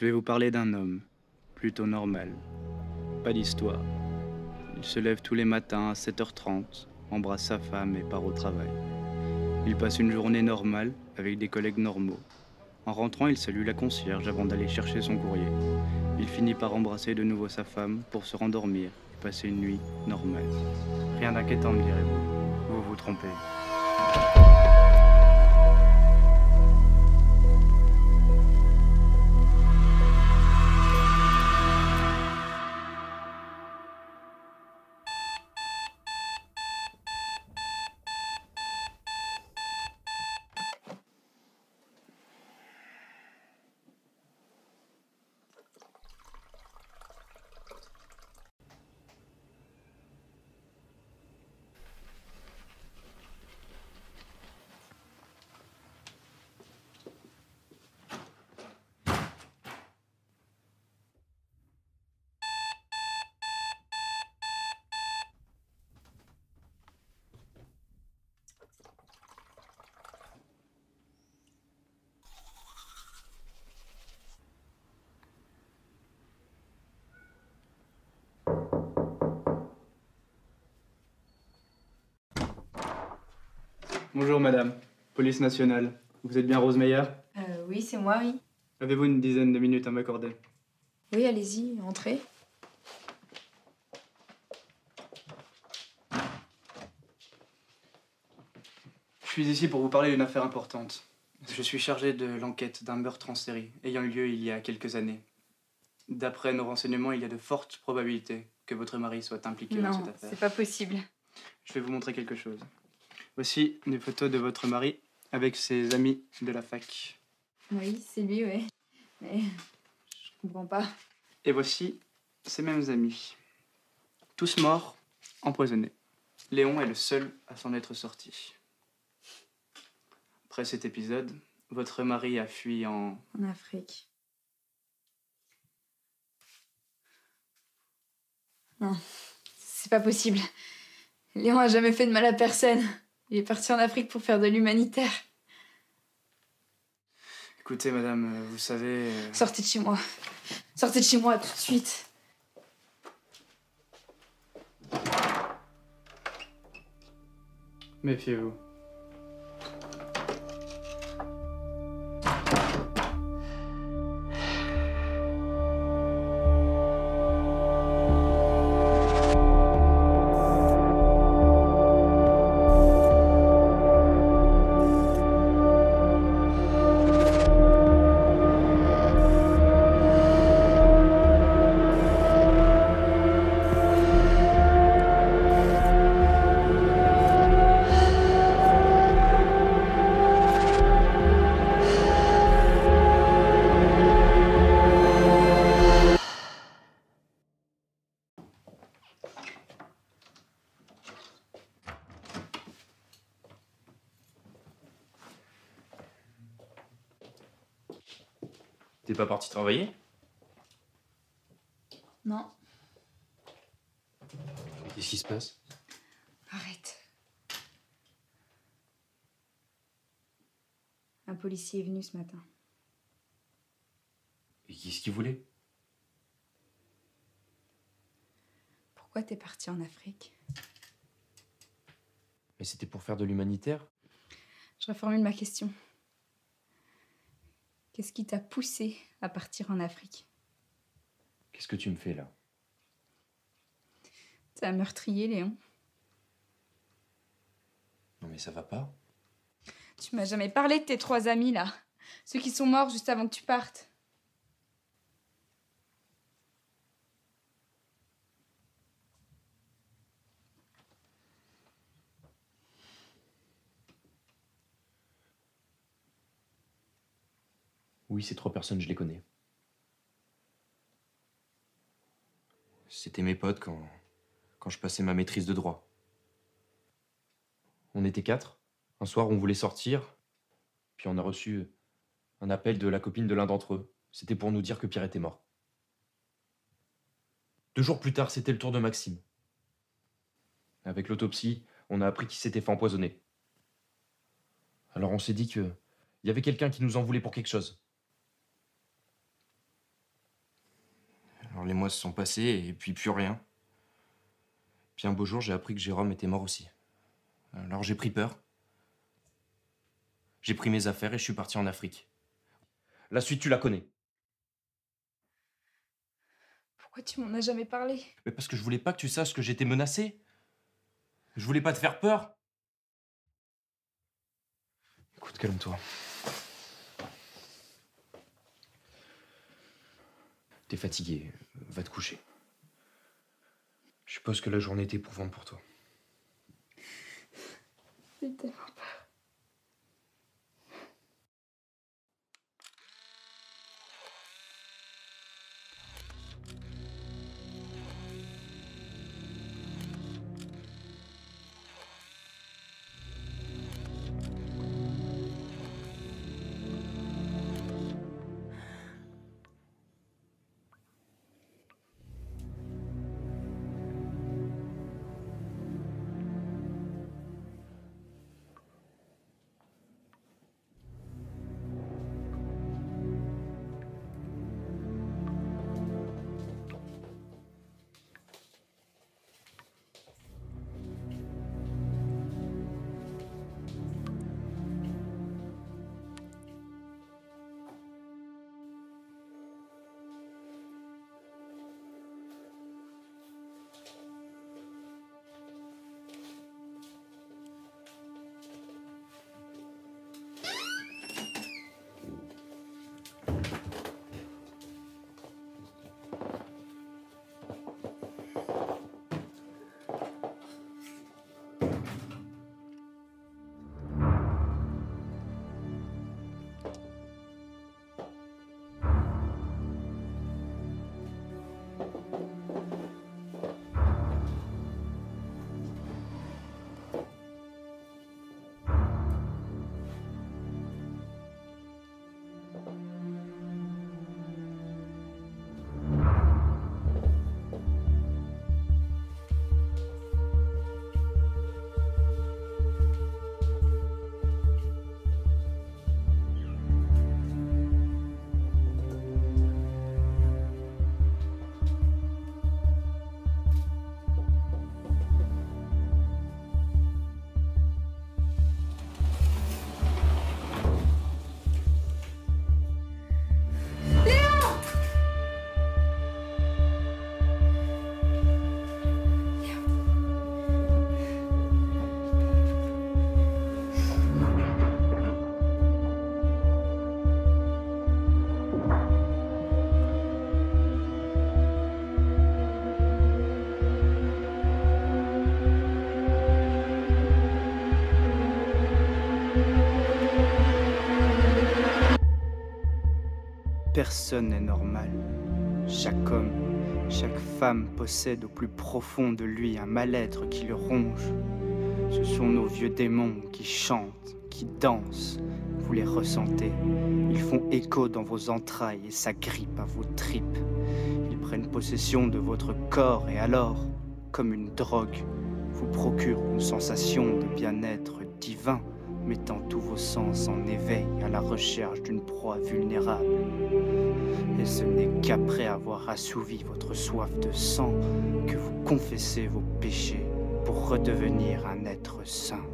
Je vais vous parler d'un homme, plutôt normal. Pas d'histoire. Il se lève tous les matins à 7h30, embrasse sa femme et part au travail. Il passe une journée normale avec des collègues normaux. En rentrant, il salue la concierge avant d'aller chercher son courrier. Il finit par embrasser de nouveau sa femme pour se rendormir et passer une nuit normale. Rien d'inquiétant, me direz-vous. Vous vous trompez. Bonjour madame, police nationale. Vous êtes bien Rose Meyer Euh, oui, c'est moi, oui. Avez-vous une dizaine de minutes à m'accorder? Oui, allez-y, entrez. Je suis ici pour vous parler d'une affaire importante. Je suis chargé de l'enquête d'un meurtre en série ayant eu lieu il y a quelques années. D'après nos renseignements, il y a de fortes probabilités que votre mari soit impliqué dans cette affaire. c'est pas possible. Je vais vous montrer quelque chose. Voici des photos de votre mari avec ses amis de la fac. Oui, c'est lui, ouais. Mais je comprends pas. Et voici ses mêmes amis. Tous morts, empoisonnés. Léon est le seul à s'en être sorti. Après cet épisode, votre mari a fui en... En Afrique. Non, c'est pas possible. Léon a jamais fait de mal à personne. Il est parti en Afrique pour faire de l'humanitaire. Écoutez, madame, euh, vous savez... euh, Sortez de chez moi. Sortez de chez moi tout de suite. Méfiez-vous. T'es pas parti travailler Non, Qu'est-ce qui se passe? Arrête. Un policier est venu ce matin. Et qu'est-ce qu'il voulait? Pourquoi t'es parti en Afrique? Mais c'était pour faire de l'humanitaire Je reformule ma question. Qu'est-ce qui t'a poussé à partir en Afrique? Qu'est-ce que tu me fais là? T'es un meurtrier, Léon. Non mais ça va pas. Tu m'as jamais parlé de tes trois amis, là. Ceux qui sont morts juste avant que tu partes. Oui, ces trois personnes, je les connais. C'était mes potes quand, quand je passais ma maîtrise de droit. On était quatre. Un soir, on voulait sortir. Puis on a reçu un appel de la copine de l'un d'entre eux. C'était pour nous dire que Pierre était mort. Deux jours plus tard, c'était le tour de Maxime. Avec l'autopsie, on a appris qu'il s'était fait empoisonner. Alors on s'est dit que il y avait quelqu'un qui nous en voulait pour quelque chose. Alors les mois se sont passés et puis plus rien. Puis un beau jour, j'ai appris que Jérôme était mort aussi. Alors j'ai pris peur. J'ai pris mes affaires et je suis parti en Afrique. La suite, tu la connais. Pourquoi tu m'en as jamais parlé? Mais parce que je voulais pas que tu saches que j'étais menacé. Je voulais pas te faire peur. Écoute, calme-toi. T'es fatigué, va te coucher. Je suppose que la journée était éprouvante pour toi. Tellement Personne n'est normal. Chaque homme, chaque femme possède au plus profond de lui un mal-être qui le ronge. Ce sont nos vieux démons qui chantent, qui dansent. Vous les ressentez. Ils font écho dans vos entrailles et s'agrippent à vos tripes. Ils prennent possession de votre corps et alors, comme une drogue, vous procurent une sensation de bien-être divin mettant tous vos sens en éveil à la recherche d'une proie vulnérable. Et ce n'est qu'après avoir assouvi votre soif de sang que vous confessez vos péchés pour redevenir un être saint.